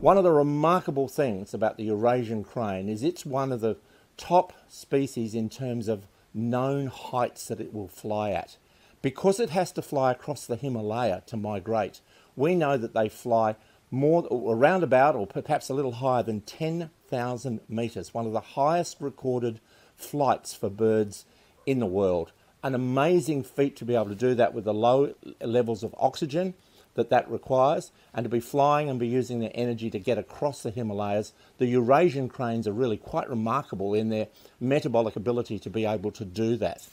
One of the remarkable things about the Eurasian crane is it's one of the top species in terms of known heights that it will fly at. Because it has to fly across the Himalaya to migrate, we know that they fly more around about or perhaps a little higher than 10,000 metres, one of the highest recorded flights for birds in the world. An amazing feat to be able to do that with the low levels of oxygen that that requires and to be flying and be using their energy to get across the Himalayas. The Eurasian cranes are really quite remarkable in their metabolic ability to be able to do that.